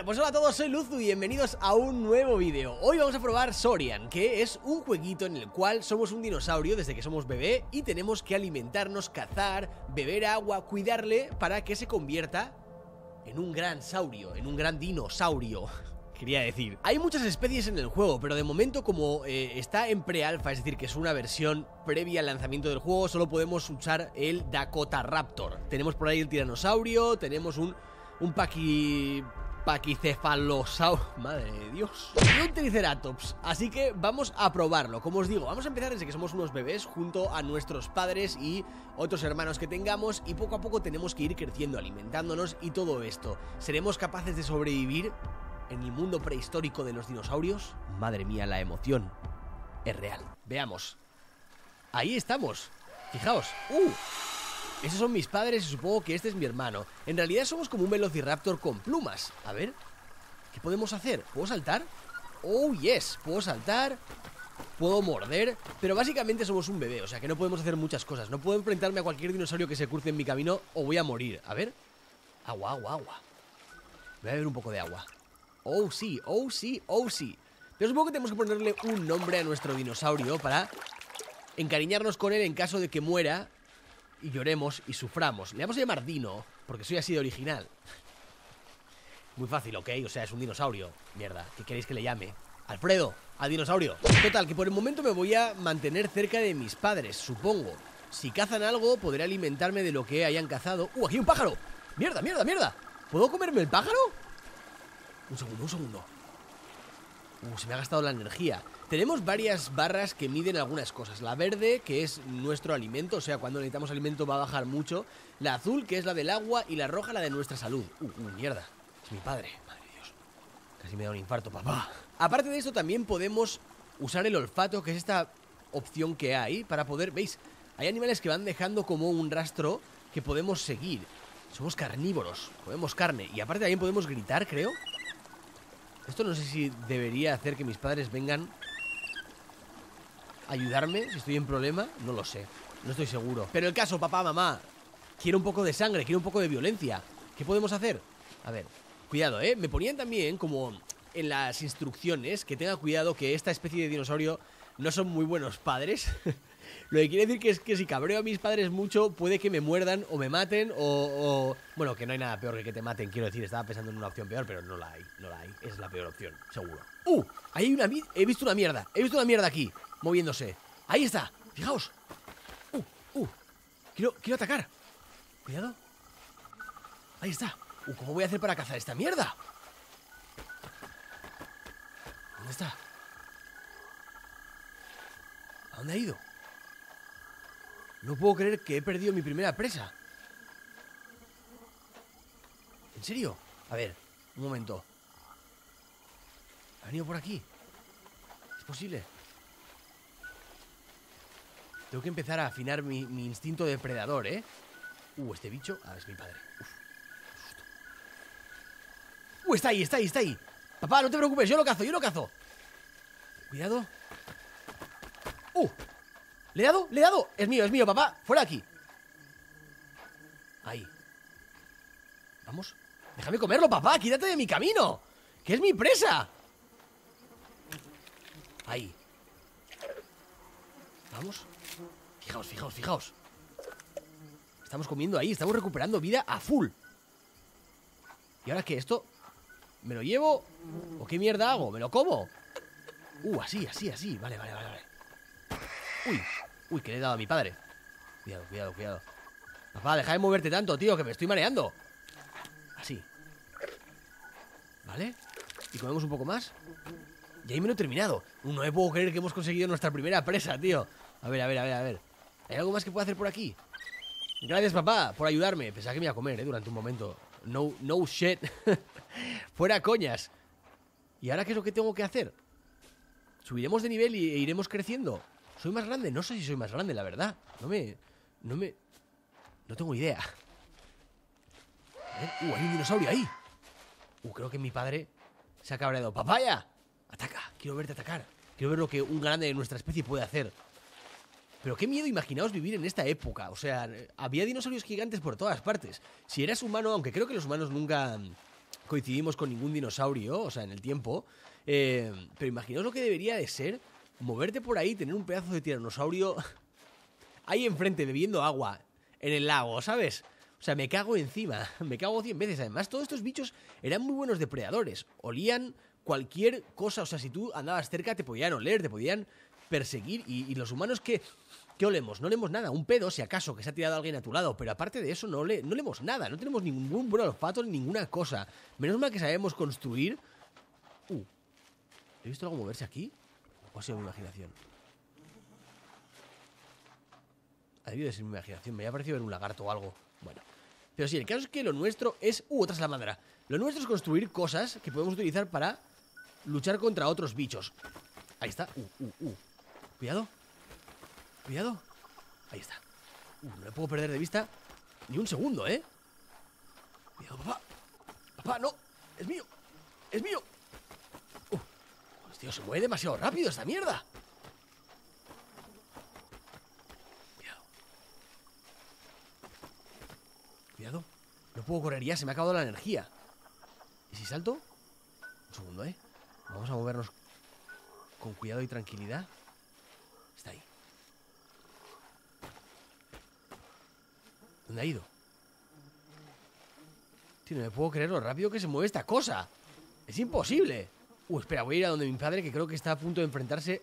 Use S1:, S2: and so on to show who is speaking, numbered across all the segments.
S1: Bueno, pues hola a todos, soy Luzu y bienvenidos a un nuevo vídeo. Hoy vamos a probar Sorian, que es un jueguito en el cual somos un dinosaurio desde que somos bebé y tenemos que alimentarnos, cazar, beber agua, cuidarle para que se convierta en un gran saurio, en un gran dinosaurio. Quería decir, hay muchas especies en el juego, pero de momento como eh, está en pre-alpha, es decir, que es una versión previa al lanzamiento del juego, solo podemos usar el Dakota Raptor. Tenemos por ahí el tiranosaurio, tenemos un, un. Paquicefalosaurio, madre de Dios. Y un Triceratops, así que vamos a probarlo. Como os digo, vamos a empezar desde que somos unos bebés Junto a nuestros padres y otros hermanos que tengamos Y poco a poco tenemos que ir creciendo, alimentándonos y todo esto. ¿Seremos capaces de sobrevivir en el mundo prehistórico de los dinosaurios? Madre mía, la emoción es real. Veamos. Ahí estamos. Fijaos. ¡Uh! Esos son mis padres y supongo que este es mi hermano. En realidad somos como un velociraptor con plumas. A ver, ¿qué podemos hacer? ¿Puedo saltar? Oh, yes, puedo saltar Puedo morder Pero básicamente somos un bebé, o sea que no podemos hacer muchas cosas. No puedo enfrentarme a cualquier dinosaurio que se cruce en mi camino O voy a morir, a ver. Agua, agua, agua. Voy a beber un poco de agua. Oh, sí, oh, sí, oh, sí. Pero supongo que tenemos que ponerle un nombre a nuestro dinosaurio Para encariñarnos con él en caso de que muera y lloremos y suframos. Le vamos a llamar Dino, porque soy así de original. Muy fácil, ¿ok? O sea, es un dinosaurio. Mierda, ¿qué queréis que le llame? Alfredo, al dinosaurio. Total, que por el momento me voy a mantener cerca de mis padres, supongo. Si cazan algo, podré alimentarme de lo que hayan cazado. ¡Uh, aquí hay un pájaro! ¡Mierda, mierda, mierda! ¿Puedo comerme el pájaro? Un segundo, un segundo. Uh, se me ha gastado la energía. Tenemos varias barras que miden algunas cosas. La verde, que es nuestro alimento, o sea, cuando necesitamos alimento va a bajar mucho. La azul, que es la del agua. Y la roja, la de nuestra salud. Uh, uh mierda. Es mi padre. Madre de Dios. Casi me da un infarto, papá. Aparte de esto, también podemos usar el olfato, que es esta opción que hay para poder... ¿Veis? Hay animales que van dejando como un rastro que podemos seguir. Somos carnívoros, comemos carne. Y aparte también podemos gritar, creo. Esto no sé si debería hacer que mis padres vengan a ayudarme si estoy en problema. No lo sé, no estoy seguro. Pero el caso, papá, mamá, quiero un poco de sangre, quiero un poco de violencia. ¿Qué podemos hacer? A ver, cuidado, ¿eh? Me ponían también como en las instrucciones que tenga cuidado que esta especie de dinosaurio no son muy buenos padres. Lo que quiere decir que es que si cabreo a mis padres mucho, puede que me muerdan o me maten o, Bueno, que no hay nada peor que que te maten, quiero decir. Estaba pensando en una opción peor, pero no la hay, no la hay. Es la peor opción, seguro. ¡Uh! Ahí hay una... He visto una mierda, he visto una mierda aquí, moviéndose. Ahí está, fijaos. ¡Uh! ¡Uh! Quiero, quiero atacar. Cuidado. Ahí está. Uh, ¿cómo voy a hacer para cazar esta mierda? ¿Dónde está? ¿A dónde ha ido? No puedo creer que he perdido mi primera presa. ¿En serio? A ver, un momento. ¿Ha venido por aquí? ¿Es posible? Tengo que empezar a afinar mi, instinto depredador, ¿eh? Uh, este bicho... Ah, es mi padre. Uf, Uh, está ahí, está ahí, está ahí. Papá, no te preocupes, yo lo cazo, yo lo cazo. Cuidado. Uh, ¿Le he dado? ¿Le he dado? Es mío, es mío, papá. Fuera aquí. Ahí. Vamos. Déjame comerlo, papá. Quítate de mi camino. Que es mi presa. Ahí. Vamos. Fijaos, fijaos, fijaos. Estamos comiendo ahí. Estamos recuperando vida a full. ¿Y ahora qué? ¿Esto me lo llevo? ¿O qué mierda hago? ¿Me lo como? Uh, así, así, así. Vale, vale, vale, vale. Uy, uy, que le he dado a mi padre. Cuidado, cuidado, cuidado. Papá, deja de moverte tanto, tío, que me estoy mareando. Así. ¿Vale? Y comemos un poco más Y ahí me lo he terminado. No me puedo creer que hemos conseguido nuestra primera presa, tío. A ver, a ver, a ver, a ver. ¿Hay algo más que pueda hacer por aquí? Gracias, papá, por ayudarme. Pensaba que me iba a comer, eh, durante un momento. No, no shit. Fuera coñas. ¿Y ahora qué es lo que tengo que hacer? ¿Subiremos de nivel e iremos creciendo? ¿Soy más grande? No sé si soy más grande, la verdad. No me... No me... No tengo idea. Uh, hay un dinosaurio ahí. Uh, creo que mi padre se ha cabreado. ¡Papaya! ¡Ataca! Quiero verte atacar. Quiero ver lo que un grande de nuestra especie puede hacer. Pero qué miedo, imaginaos vivir en esta época. O sea, había dinosaurios gigantes por todas partes. Si eras humano, aunque creo que los humanos nunca coincidimos con ningún dinosaurio, o sea, en el tiempo. Eh, pero imaginaos lo que debería de ser moverte por ahí, tener un pedazo de tiranosaurio ahí enfrente bebiendo agua en el lago, ¿sabes? O sea, me cago encima, me cago cien veces. Además, todos estos bichos eran muy buenos depredadores. Olían cualquier cosa, o sea, si tú andabas cerca te podían oler, te podían perseguir. Y, los humanos que... ¿Qué olemos? No olemos nada. Un pedo, si acaso, que se ha tirado alguien a tu lado. Pero aparte de eso, no, le, no nada. No tenemos ningún buen olfato ni ninguna cosa. Menos mal que sabemos construir. Uh. ¿He visto algo moverse aquí? ¿O ha sido mi imaginación? Ha debido de ser mi imaginación. Me había parecido ver un lagarto o algo. Bueno. Pero sí, el caso es que lo nuestro es... Uh, otra salamandra. Lo nuestro es construir cosas que podemos utilizar para luchar contra otros bichos. Ahí está. Uh, uh, uh. Cuidado. Cuidado. Ahí está. Uh, no le puedo perder de vista ni un segundo, ¿eh? Cuidado, papá. Papá, no. Es mío. Es mío. Se mueve demasiado rápido esta mierda. Cuidado. Cuidado. No puedo correr ya, se me ha acabado la energía. ¿Y si salto? Un segundo, ¿eh? Vamos a movernos con cuidado y tranquilidad. Está ahí. ¿Dónde ha ido? Tío, no me puedo creer lo rápido que se mueve esta cosa. Es imposible. Uh, espera, voy a ir a donde mi padre, que creo que está a punto de enfrentarse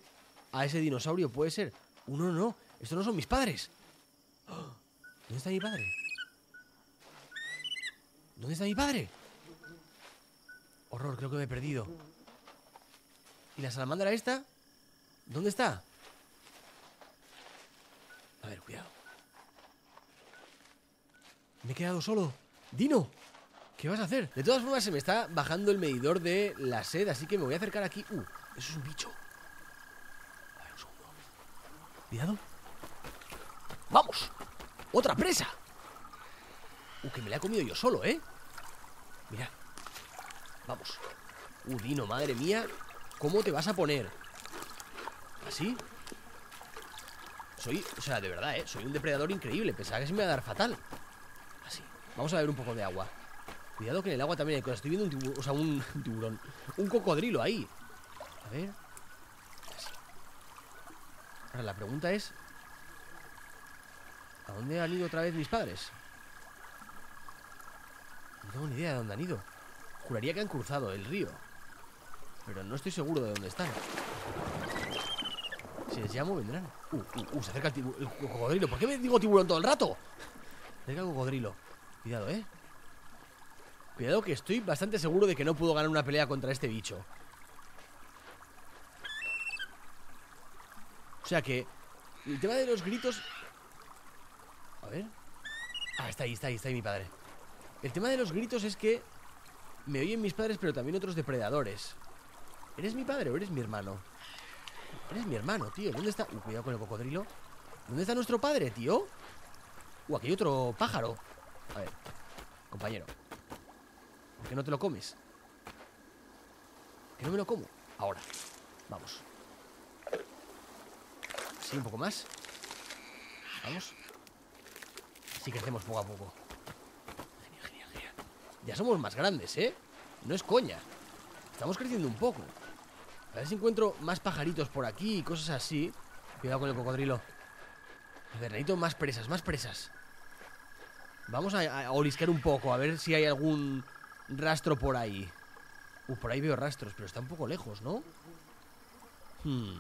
S1: a ese dinosaurio. ¿Puede ser? Uh, no, no. Estos no son mis padres. ¿Dónde está mi padre? ¿Dónde está mi padre? Horror, creo que me he perdido. ¿Y la salamandra esta? ¿Dónde está? A ver, cuidado. Me he quedado solo. ¡Dino! ¿Qué vas a hacer? De todas formas se me está bajando el medidor de la sed Así que me voy a acercar aquí Uh, eso es un bicho A ver, un segundo Cuidado ¡Vamos! ¡Otra presa! Uh, que me la he comido yo solo, ¿eh? Mira Vamos Uh, Dino, madre mía ¿Cómo te vas a poner? ¿Así? Soy, o sea, de verdad, ¿eh? Soy un depredador increíble Pensaba que se me iba a dar fatal Así Vamos a ver un poco de agua Cuidado que en el agua también hay cosas. Estoy viendo un tiburón, o sea, un, tiburón. Un cocodrilo ahí. A ver. Ahora, la pregunta es... ¿A dónde han ido otra vez mis padres? No tengo ni idea de dónde han ido. Juraría que han cruzado el río. Pero no estoy seguro de dónde están. Si les llamo, vendrán. Uh, uh, uh, se acerca el, el cocodrilo. ¿Por qué me digo tiburón todo el rato? Se acerca el cocodrilo. Cuidado, ¿eh? Cuidado que estoy bastante seguro de que no puedo ganar una pelea contra este bicho. O sea que El tema de los gritos A ver. Ah, está ahí, está ahí, está ahí mi padre. El tema de los gritos es que Me oyen mis padres pero también otros depredadores. ¿Eres mi padre o eres mi hermano? Eres mi hermano, tío. ¿Dónde está? Uh, cuidado con el cocodrilo. ¿Dónde está nuestro padre, tío? Uh, aquí hay otro pájaro. A ver Compañero ¿Por qué no te lo comes? Que no me lo como. Ahora, vamos. Sí, un poco más. Vamos. Así crecemos poco a poco. Genial, genial, genial. Ya somos más grandes, ¿eh? No es coña. Estamos creciendo un poco. A ver si encuentro más pajaritos por aquí Y cosas así. Cuidado con el cocodrilo. A ver, necesito más presas, más presas. Vamos a, a oliscar un poco A ver si hay algún rastro por ahí. Uh, por ahí veo rastros, pero está un poco lejos, ¿no? Hmm.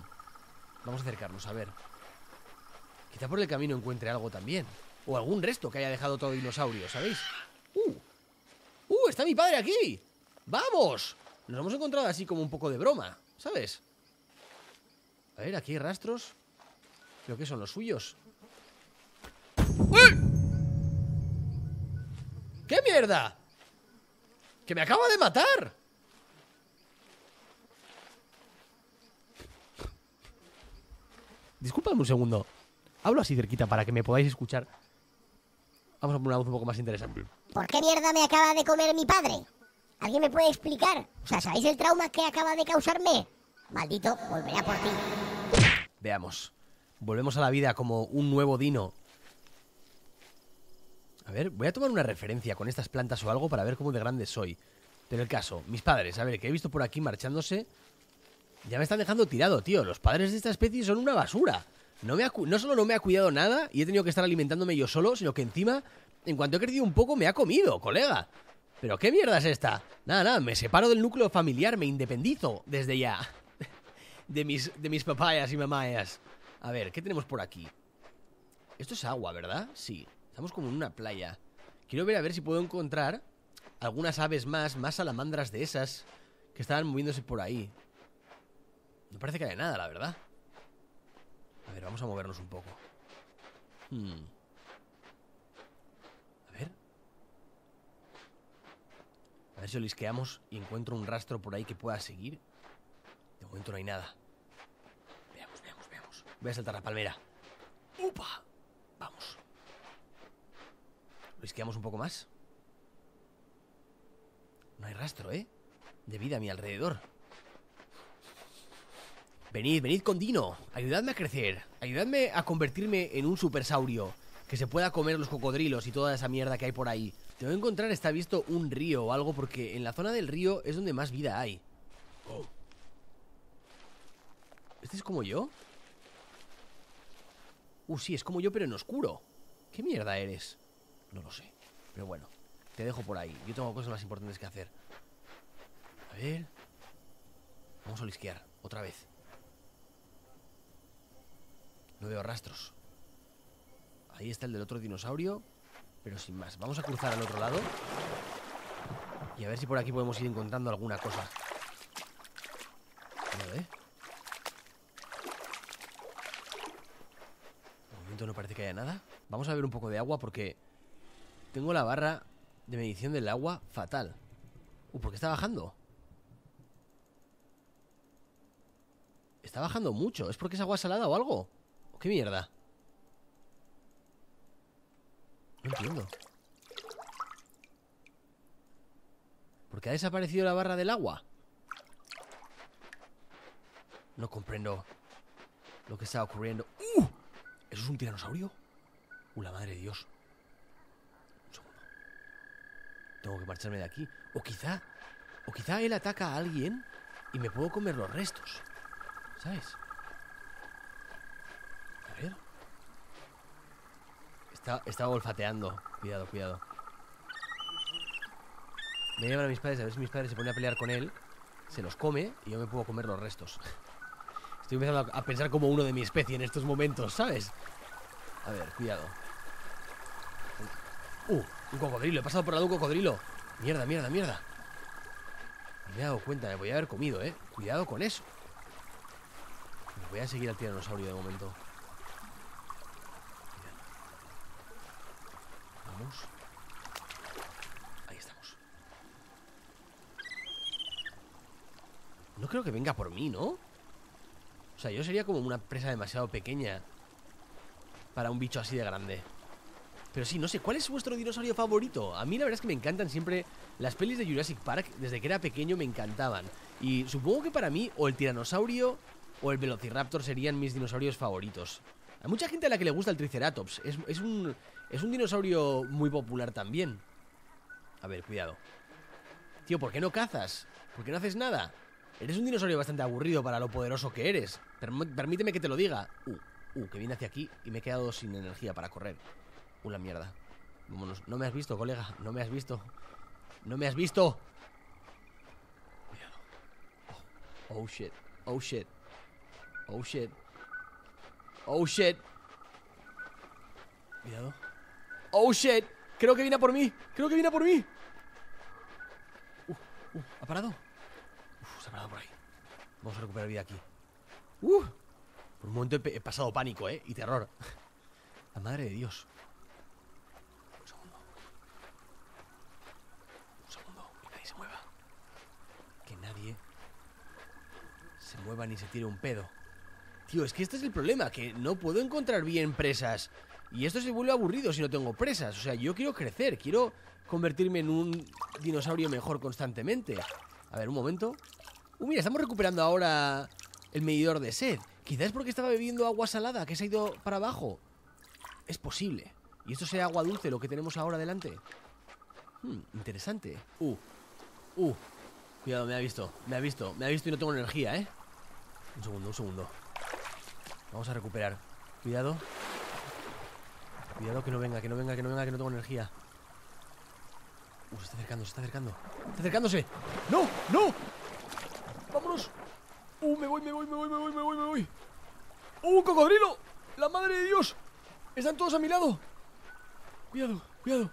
S1: Vamos a acercarnos, a ver. Quizá por el camino encuentre algo también. O algún resto que haya dejado todo dinosaurio, ¿sabéis? ¡Uh! ¡Uh! ¡Está mi padre aquí! ¡Vamos! Nos hemos encontrado así como un poco de broma, ¿sabes? A ver, aquí hay rastros. Creo que son los suyos. ¡Uy! ¿Qué mierda? ¡Que me acaba de matar! Disculpadme un segundo. Hablo así cerquita para que me podáis escuchar. Vamos a poner una voz un poco más interesante.
S2: ¿Por qué mierda me acaba de comer mi padre? ¿Alguien me puede explicar? O sea, ¿sabéis el trauma que acaba de causarme? Maldito, volveré a por ti.
S1: Veamos. Volvemos a la vida como un nuevo dino. A ver, voy a tomar una referencia con estas plantas o algo para ver cómo de grande soy. Pero el caso, mis padres, a ver, que he visto por aquí marchándose, ya me están dejando tirado, tío. Los padres de esta especie son una basura. No, me ha no solo no me ha cuidado nada y he tenido que estar alimentándome yo solo, sino que encima, en cuanto he crecido un poco, me ha comido, colega. ¿Pero qué mierda es esta? Nada, nada, me separo del núcleo familiar, me independizo desde ya. De mis, de mis papayas y mamayas. A ver, ¿qué tenemos por aquí? Esto es agua, ¿verdad? Sí. Estamos como en una playa. Quiero ver a ver si puedo encontrar algunas aves más, más salamandras de esas que estaban moviéndose por ahí. No parece que haya nada, la verdad. A ver, vamos a movernos un poco. Hmm. A ver. A ver si olisqueamos y encuentro un rastro por ahí que pueda seguir. De momento no hay nada. Veamos, veamos, veamos. Voy a saltar la palmera. ¡Upa! Vamos. Un poco más. No hay rastro, ¿eh? De vida a mi alrededor. Venid, venid con Dino. Ayudadme a crecer. Ayudadme a convertirme en un supersaurio. Que se pueda comer los cocodrilos y toda esa mierda que hay por ahí. Tengo que encontrar, está visto, un río o algo porque en la zona del río es donde más vida hay. Oh. ¿Este es como yo? Uh, sí, es como yo, pero en oscuro. ¿Qué mierda eres? No lo sé. Pero bueno, te dejo por ahí. Yo tengo cosas más importantes que hacer. A ver. Vamos a olisquear, otra vez. No veo rastros. Ahí está el del otro dinosaurio, pero sin más. Vamos a cruzar al otro lado. Y a ver si por aquí podemos ir encontrando alguna cosa. Cuidado, ¿eh? De momento no parece que haya nada. Vamos a ver un poco de agua porque tengo la barra de medición del agua fatal. Uh, ¿por qué está bajando? Está bajando mucho. ¿Es porque es agua salada o algo? ¿O qué mierda? No entiendo. ¿Por qué ha desaparecido la barra del agua? No comprendo lo que está ocurriendo. ¡Uh! ¿Eso es un tiranosaurio? ¡Uh, la madre de Dios! Un segundo. Tengo que marcharme de aquí. O quizá... O quizá él ataca a alguien y me puedo comer los restos. ¿Sabes? A ver. Está, está olfateando. Cuidado, cuidado. Me llaman a mis padres a ver si mis padres se ponen a pelear con él. Se los come y yo me puedo comer los restos. Estoy empezando a pensar como uno de mi especie en estos momentos, ¿sabes? A ver, cuidado. Uh, un cocodrilo. He pasado por al lado un cocodrilo. Mierda, mierda, mierda. Me he dado cuenta, me voy a haber comido, ¿eh? Cuidado con eso. Voy a seguir al tiranosaurio de momento. Cuidado. Vamos. Ahí estamos. No creo que venga por mí, ¿no? O sea, yo sería como una presa demasiado pequeña para un bicho así de grande. Pero sí, no sé, ¿cuál es vuestro dinosaurio favorito? A mí la verdad es que me encantan siempre las pelis de Jurassic Park, desde que era pequeño me encantaban. Y supongo que para mí o el tiranosaurio o el velociraptor serían mis dinosaurios favoritos. Hay mucha gente a la que le gusta el triceratops, es, un, es un dinosaurio muy popular también. A ver, cuidado. Tío, ¿por qué no cazas? ¿Por qué no haces nada? Eres un dinosaurio bastante aburrido para lo poderoso que eres. Perm- permíteme que te lo diga. Uh, uh, que viene hacia aquí y me he quedado sin energía para correr. Uh, la mierda. Vámonos. No me has visto, colega. No me has visto. No me has visto. Oh, oh shit. Oh shit. Oh shit. Oh shit. Cuidado. Oh shit. Creo que viene por mí. Creo que viene por mí. Uh, uh, ¿ha parado? Uf, se ha parado por ahí. Vamos a recuperar vida aquí. Uh, por un momento he pasado pánico, ¿eh? Y terror. La madre de Dios. Un segundo. Un segundo. Que nadie se mueva. Que nadie se mueva ni se tire un pedo. Tío, es que este es el problema, que no puedo encontrar bien presas. Y esto se vuelve aburrido si no tengo presas. O sea, yo quiero crecer, quiero convertirme en un dinosaurio mejor constantemente. A ver, un momento. Uh, mira, estamos recuperando ahora el medidor de sed. Quizás porque estaba bebiendo agua salada que se ha ido para abajo. Es posible. ¿Y esto sea agua dulce lo que tenemos ahora delante? Hmm, interesante. Uh, Uh, cuidado, me ha visto, me ha visto, me ha visto y no tengo energía, ¿eh? Un segundo, un segundo. Vamos a recuperar. Cuidado. Cuidado que no venga, que no venga, que no venga, que no tengo energía. Uh, se está acercando, se está acercando. ¡Está acercándose! ¡No! ¡No! ¡Vámonos! ¡Uh, me voy, me voy, me voy, me voy, me voy, me voy! ¡Uh, cocodrilo! ¡La madre de Dios! ¡Están todos a mi lado! Cuidado, cuidado.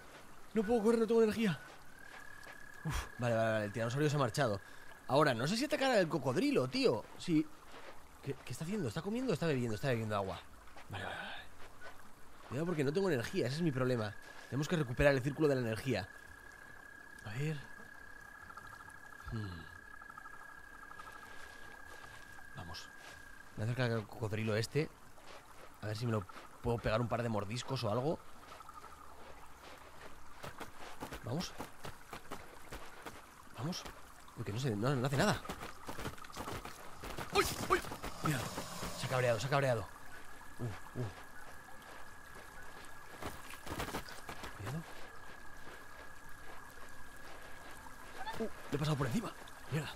S1: No puedo correr, no tengo energía. Uf, vale, vale, vale. El tiranosaurio se ha marchado. Ahora, no sé si atacar al cocodrilo, tío. Sí. ¿Qué, ¿Qué, está haciendo? ¿Está comiendo o está bebiendo? Está bebiendo agua. Vale, vale, vale. Cuidado porque no tengo energía, ese es mi problema. Tenemos que recuperar el círculo de la energía. A ver. Hmm. Vamos. Me acerca al cocodrilo este. A ver si me lo puedo pegar un par de mordiscos o algo. Vamos. Vamos. Uy, que no, se, no, no hace nada. ¡Uy! ¡Uy! Cuidado. Se ha cabreado, se ha cabreado. Uh, uh. Cuidado. Uh, le he pasado por encima. Mierda.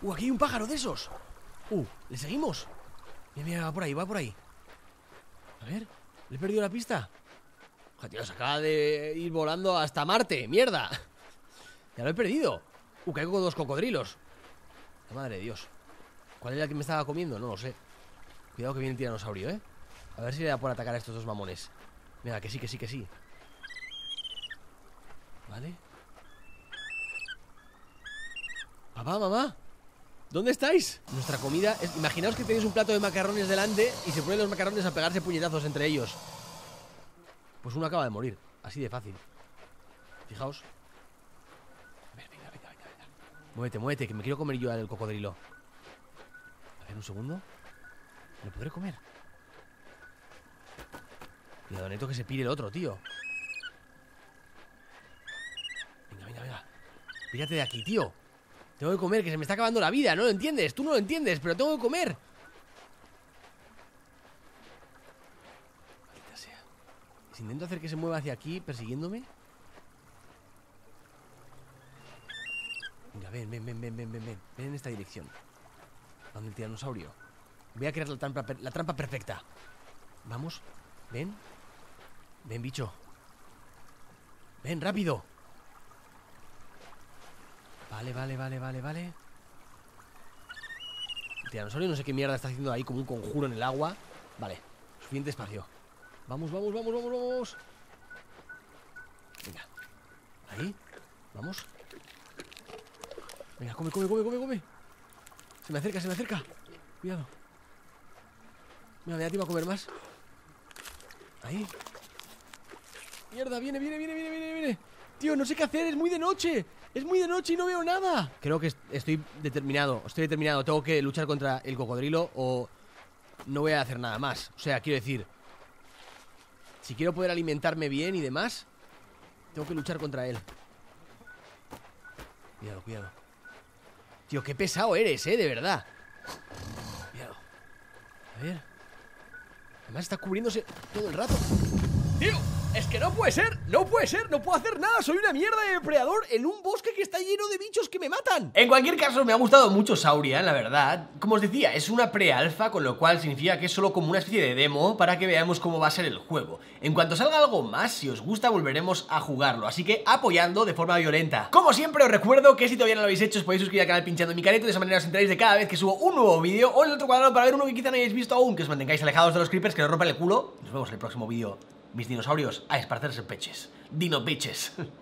S1: Uh, aquí hay un pájaro de esos. Uh, ¿le seguimos? Mira, mira, va por ahí, va por ahí. A ver, ¿le he perdido la pista? Joder, tío, se acaba de ir volando hasta Marte, mierda. Ya lo he perdido. Uh, caigo con dos cocodrilos. La madre de Dios. ¿Cuál era el que me estaba comiendo? No lo sé. Cuidado que viene el tiranosaurio, ¿eh? A ver si le da por atacar a estos dos mamones. Mira, que sí, que sí, que sí. ¿Vale? Papá, mamá. ¿Dónde estáis? Nuestra comida es... Imaginaos que tenéis un plato de macarrones delante y se ponen los macarrones a pegarse puñetazos entre ellos. Pues uno acaba de morir. Así de fácil. Fijaos. Venga, venga, venga, venga. Muévete, muévete, que me quiero comer yo al cocodrilo. A ver, un segundo. ¿Me lo podré comer? Cuidado, neto que se pire el otro, tío. Venga, venga, venga. Pírate de aquí, tío. Tengo que comer, que se me está acabando la vida, ¿no lo entiendes? Tú no lo entiendes, pero tengo que comer. Maldita sea. Intento hacer que se mueva hacia aquí, persiguiéndome. Ven, ven, ven, ven, ven, ven, ven. Ven en esta dirección. Donde el tiranosaurio. Voy a crear la trampa, la trampa perfecta. Vamos. Ven. Ven, bicho. Ven, rápido. Vale, vale, vale, vale, vale. El tiranosaurio no sé qué mierda está haciendo ahí como un conjuro en el agua. Vale, suficiente espacio. Vamos, vamos, vamos, vamos, vamos. Venga. Ahí. Vamos. Venga, come, come, come, come, come. Se me acerca, se me acerca. Cuidado. Mira, da tiempo a comer más. Ahí. Mierda, viene, viene, viene, viene, viene, viene. Tío, no sé qué hacer, es muy de noche. Es muy de noche y no veo nada. Creo que estoy determinado, estoy determinado. Tengo que luchar contra el cocodrilo o no voy a hacer nada más. O sea, quiero decir, si quiero poder alimentarme bien y demás, tengo que luchar contra él. Cuidado, cuidado. Tío, qué pesado eres, eh, de verdad. Cuidado. A ver. Además está cubriéndose todo el rato. ¡Tío! Es que no puede ser, no puede ser, no puedo hacer nada Soy una mierda de depredador en un bosque que está lleno de bichos que me matan. En cualquier caso, me ha gustado mucho Saurian, la verdad. Como os decía, es una pre-alfa, con lo cual significa que es solo como una especie de demo Para que veamos cómo va a ser el juego. En cuanto salga algo más, si os gusta, volveremos a jugarlo. Así que apoyando de forma violenta. Como siempre, os recuerdo que si todavía no lo habéis hecho Os podéis suscribir al canal pinchando mi careta De esa manera os enteráis de cada vez que subo un nuevo vídeo O en el otro cuadrado para ver uno que quizá no hayáis visto aún Que os mantengáis alejados de los creepers, que os rompan el culo. Nos vemos en el próximo vídeo mis dinosaurios a esparcerse peches. Dino bitches.